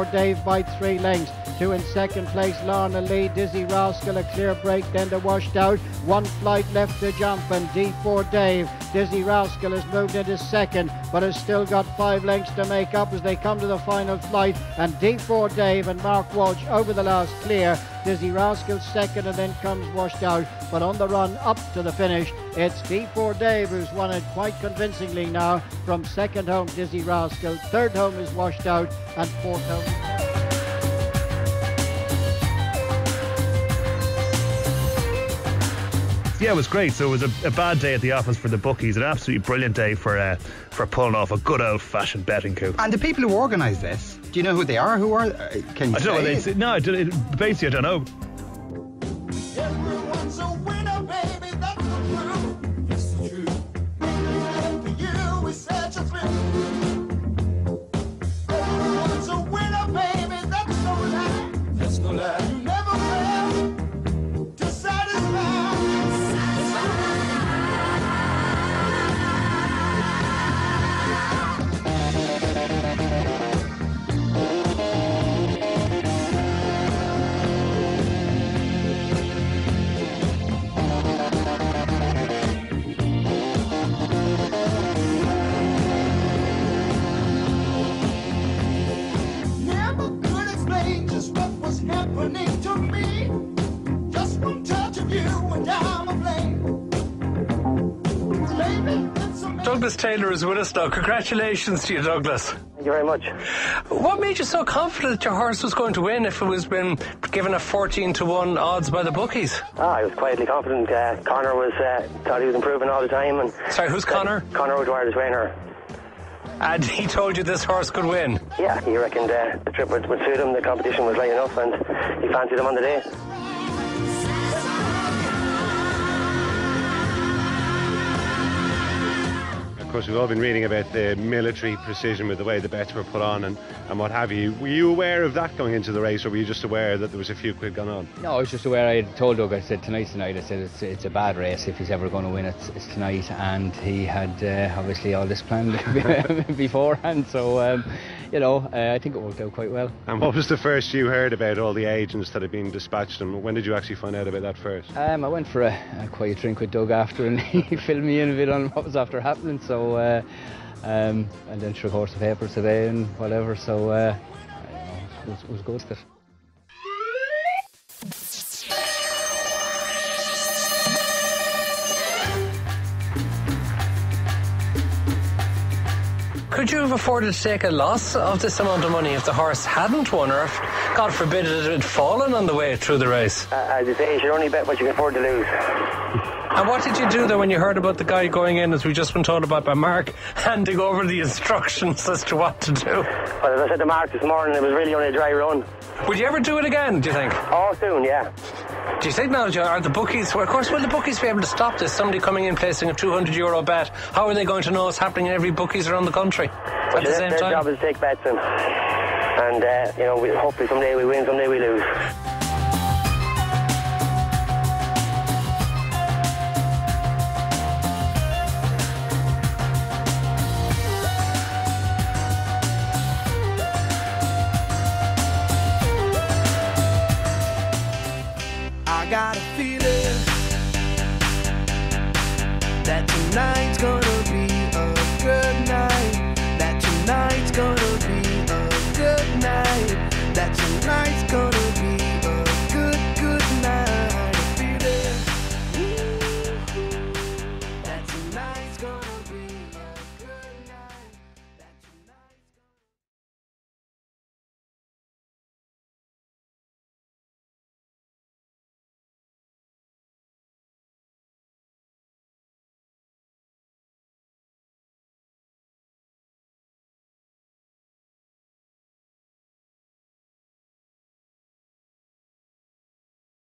D4 Dave by three lengths. Two in second place, Lorna Lee, Dizzy Rascal, a clear break, then to washed out. One flight left to jump, and D4 Dave. Dizzy Rascal has moved into second, but has still got five lengths to make up as they come to the final flight. And D4 Dave and Mark Walsh over the last clear. Dizzy Rascal second, and then comes washed out. But on the run up to the finish, it's D4 Dave who's won it quite convincingly now from second home Dizzy Rascal. Third home is washed out, and fourth home. Yeah, it was great. So it was a, a, bad day at the office for the bookies, an absolutely brilliant day for uh, for pulling off a good old fashioned betting coup. And the people who organised this, do you know who they are? Who are? Uh, can you I don't say? know. They, no, basically, I don't know. Douglas Taylor is with us now. Congratulations to you, Douglas. Thank you very much. What made you so confident your horse was going to win if it was been given a 14 to 1 odds by the bookies? Ah, I was quietly confident. Uh, Conor was uh, thought he was improving all the time. And Sorry, who's Conor? Conor O'Dwyer, the trainer. And he told you this horse could win? Yeah, he reckoned uh, the trip would, would suit him. The competition was light enough, and he fancied him on the day. Of course, we've all been reading about the military precision with the way the bets were put on and, and what have you. Were you aware of that going into the race, or were you just aware that there was a few quid going on? No, I was just aware. I told Doug. I said tonight's tonight. I said it's it's a bad race. If he's ever going to win, it's, it's tonight. And he had uh, obviously all this planned beforehand. So um, you know, uh, I think it worked out quite well. And what was the first you heard about all the agents that had been dispatched, and when did you actually find out about that first? Um, I went for a, a quiet drink with Doug after, and he filled me in a bit on what was after happening. So. Uh, um, and then of course the papers today and whatever. So uh, it, was, it was good. Could you have afforded to take a loss of this amount of money if the horse hadn't won, or if, God forbid, it had fallen on the way through the race? Uh, as you say, you should only bet what you can afford to lose. And what did you do then when you heard about the guy going in, as we've just been told about by Mark, handing over the instructions as to what to do? Well, as I said to Mark this morning, it was really only a dry run. Would you ever do it again, do you think? Oh, soon, yeah. Do you think now, are the bookies, well, of course, will the bookies be able to stop this? Somebody coming in placing a 200 euro bet. How are they going to know what's happening in every bookies around the country Well, at the same their time? job is to take bets in. And, uh, you know, we, hopefully someday we win, someday got a feeling that tonight's gonna